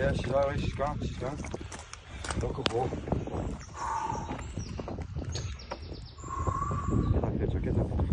Yeah, she's all right. She's gone. She's gone. Look at her. Get that picture. Get that picture.